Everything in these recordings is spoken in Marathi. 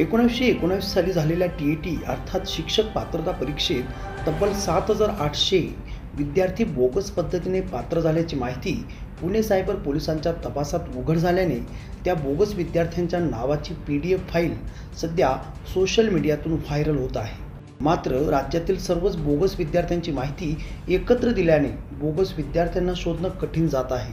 एकोणीसशे एकोणावीस साली झालेल्या टी ई टी अर्थात शिक्षक पात्रता परीक्षेत तब्बल सात हजार आठशे विद्यार्थी बोगस पद्धतीने पात्र झाल्याची माहिती पुणे सायबर पोलिसांच्या तपासात उघड झाल्याने त्या बोगस विद्यार्थ्यांच्या नावाची पी डी एफ फाईल सध्या सोशल मीडियातून व्हायरल होत आहे. मात्र राज्यातील सर्वच बोगस विद्यार्थ्यांची माहिती एकत्र दिल्याने बोगस विद्यार्थ्यांना शोधणं कठीण जात आहे.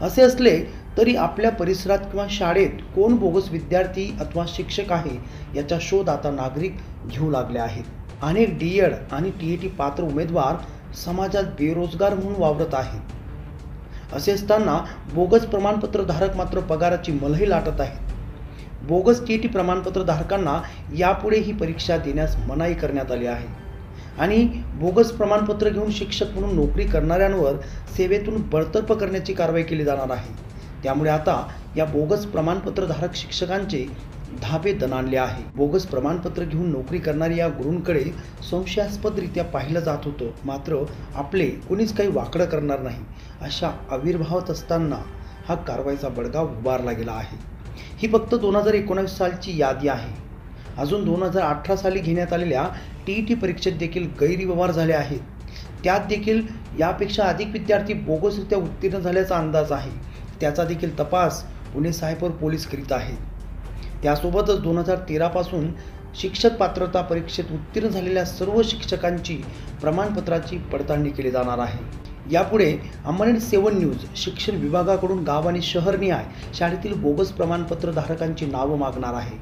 असे असले तरी आपल्या परिसरात किंवा शाळेत कोण बोगस विद्यार्थी अथवा शिक्षक आहे याचा शोध आता नागरिक घेऊ लागले आहेत. अनेक डी एड आणि टी ई टी पात्र उमेदवार समाजात बेरोजगार म्हणून वावरत आहेत. असे असताना बोगस प्रमाणपत्र धारक मात्र पगाराची मलही लाटत आहेत. बोगस टी ई टी प्रमाणपत्र धारकांना यापुढे ही परीक्षा देण्यास मनाई करण्यात आली आहे. आणि बोगस प्रमाणपत्र घेऊन शिक्षक म्हणून नोकरी करणाऱ्यांवर सेवेतून बडतर्फ करण्याची कारवाई केली जाणार आहे. त्यामुळे आता या बोगस प्रमाणपत्रधारक शिक्षकांचे धाबे दणाणले आहे. बोगस प्रमाणपत्र घेऊन नोकरी करणाऱ्या या गुरूंकडे संशयास्पदरित्या पाहिलं जात होतं. मात्र आपले कोणीच काही वाकडं करणार नाही. अशा आविर्भावात असताना हा कारवाईचा बडगा उभारला गेला आहे. ही फक्त दोन हजार एकोणावीस सालची यादी आहे. अजून दोन हजार अठरा साली घेण्यात आलेल्या टी ई टी परीक्षेत देखील गैरव्यवहार झाले आहेत. त्यात देखील यापेक्षा अधिक विद्यार्थी बोगसरित्या उत्तीर्ण झाल्याचा अंदाज आहे. त्याचा देखील तपास पुणे सायबर पोलीस करीत आहेत त्यासोबतच दोन हजार तेरापासून शिक्षक पात्रता परीक्षेत उत्तीर्ण झालेल्या सर्व शिक्षकांची प्रमाणपत्राची पडताळणी केली जाणार आहे. यापुढे अंमनेर सेवन न्यूज शिक्षण विभागाकडून गाव आणि शहरनिहाय शाळेतील बोगस प्रमाणपत्र धारकांची नावं मागणार आहे.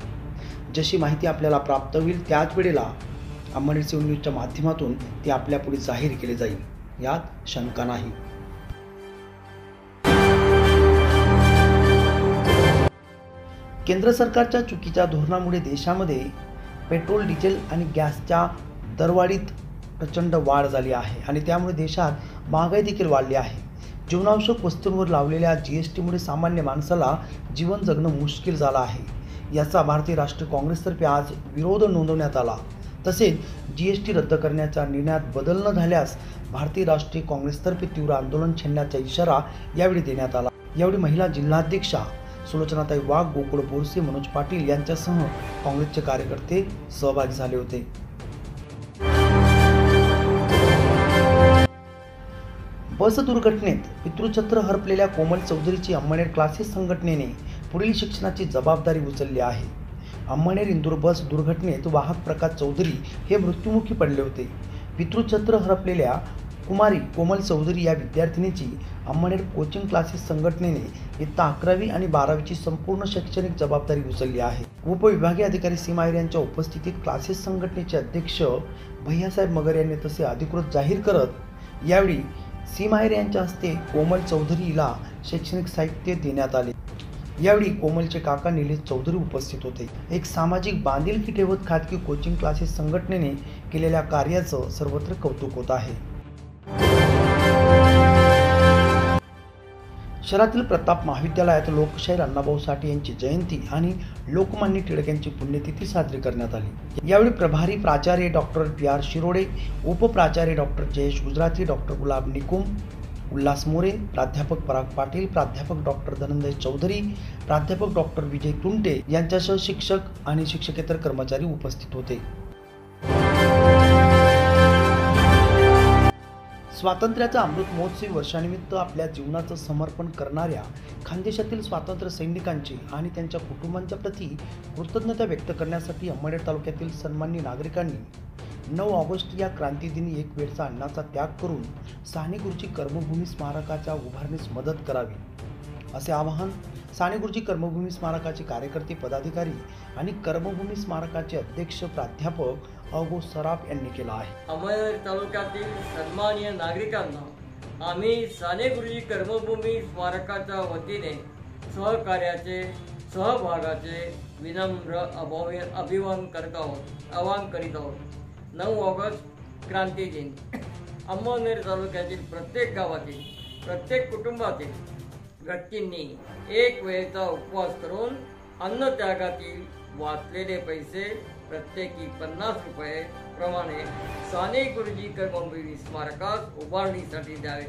जशी माहिती आपल्याला प्राप्त होईल त्याच वेळेला अंमनेर सेवन न्यूजच्या माध्यमातून ते आपल्यापुढे जाहीर केले जाईल. यात शंका नाही. केंद्र सरकारच्या चुकीच्या धोरणामुळे देशामध्ये पेट्रोल डिझेल आणि गॅसच्या दरवाढीत प्रचंड वाढ झाली आहे आणि त्यामुळे देशात महागाई देखील वाढली आहे. जीवनावश्यक वस्तूंवर लावलेल्या जी एस टीमुळे सामान्य माणसाला जीवन जगणं मुश्किल झालं आहे. याचा भारतीय राष्ट्रीय काँग्रेसतर्फे आज विरोध नोंदवण्यात आला. तसेच जी एस टी रद्द करण्याच्या निर्णयात बदल न झाल्यास भारतीय राष्ट्रीय काँग्रेसतर्फे तीव्र आंदोलन छेडण्याचा इशारा यावेळी देण्यात आला. यावेळी महिला जिल्हाध्यक्षा सुलोचनाताई वाघ गोकुळ बोरसे मनोज पाटील यांच्यासह काँग्रेसचे कार्यकर्ते सहभागी झाले होते. बस दुर्घटनेत पितृछत्र हरपलेल्या कोमल चौधरीची अंमनेर क्लासेस संघटनेने पुढील शिक्षणाची जबाबदारी उचलली आहे. अंमनेर इंदूर बस दुर्घटनेत वाहक प्रकाश चौधरी हे मृत्युमुखी पडले होते. पितृछत्र हरपलेल्या कुमारी कोमल चौधरी या विद्यार्थिनीची अंमनेर कोचिंग क्लासेस संघटनेने इयत्ता अकरावी आणि बारावीची संपूर्ण शैक्षणिक जबाबदारी उचलली आहे. उपविभागीय अधिकारी सीमायर यांच्या उपस्थितीत क्लासेस संघटनेचे अध्यक्ष भैयासाहेब मगर यांनी तसे अधिकृत जाहीर करत यावेळी सीमायर यांच्या हस्ते कोमल चौधरीला शैक्षणिक साहित्य देण्यात आले. यावेळी कोमलचे काका निलेश चौधरी उपस्थित होते. एक सामाजिक बांधिलकी ठेवत खाजगी कोचिंग क्लासेस संघटनेने केलेल्या कार्याचं सर्वत्र कौतुक होत आहे. शहरातील प्रताप महाविद्यालयात लोकशाहीर अण्णाभाऊ साठे यांची जयंती आणि लोकमान्य टिळक यांची पुण्यतिथी साजरी करण्यात आली. यावेळी प्रभारी प्राचार्य डॉक्टर पी आर शिरोडे उपप्राचार्य डॉक्टर जयेश गुजराती डॉक्टर गुलाब निकुम उल्हास मोरे प्राध्यापक पराग पाटील प्राध्यापक डॉक्टर धनंजय चौधरी प्राध्यापक डॉक्टर विजय तुंटे यांच्यासह शिक्षक आणि शिक्षकेतर कर्मचारी उपस्थित होते. स्वातंत्र्याचा अमृत महोत्सवी वर्षानिमित्त आपल्या जीवनाचं समर्पण करणाऱ्या खानदेशातील स्वातंत्र्य सैनिकांची आणि त्यांच्या कुटुंबांच्या प्रती कृतज्ञता व्यक्त करण्यासाठी अंमनेर तालुक्यातील सन्मान्य नागरिकांनी नऊ ऑगस्ट या क्रांतीदिनी एक वेळचा अन्नाचा त्याग करून साने गुरुजी कर्मभूमी स्मारकाच्या उभारणीस मदत करावी. असे आवाहन साने गुरुजी कर्मभूमी स्मारकाचे कार्यकर्ते पदाधिकारी आणि कर्मभूमी स्मारकाचे अध्यक्ष प्राध्यापक अगो सराफ यांनी केला आहे. अमळनेर तालुक्यातील सन्माननीय नागरिकांना आम्ही साने गुरुजी कर्मभूमी स्मारकाच्या वतीने सहकार्याचे सहभागाचे विनम्र अभाव्य अभिमान करत आहोत आवाहन करीत आहोत. नऊ ऑगस्ट क्रांती दिन. अंमळनेर तालुक्यातील प्रत्येक गावातील प्रत्येक कुटुंबातील व्यक्तींनी एक वेळेचा उपवास करून अन्नत्यागातील वाचलेले पैसे प्रत्येकी पन्नास रुपये प्रमाणे साने गुरुजी कर्मभूमी स्मारकास उभारणीसाठी द्यावे.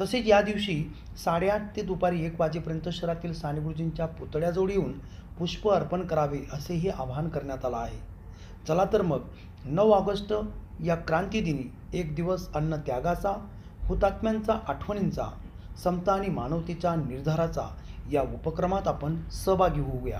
तसेच या दिवशी साडेआठ ते दुपारी एक वाजेपर्यंत शहरातील साने गुरुजींच्या पुतळ्याजवळ येऊन पुष्प अर्पण करावे असेही आवाहन करण्यात आलं आहे. चला तर मग नऊ ऑगस्ट या क्रांतीदिनी एक दिवस अन्न त्यागाचा हुतात्म्यांचा आठवणींचा समता आणि मानवतेच्या निर्धाराचा या उपक्रमात आपण सहभागी होऊया.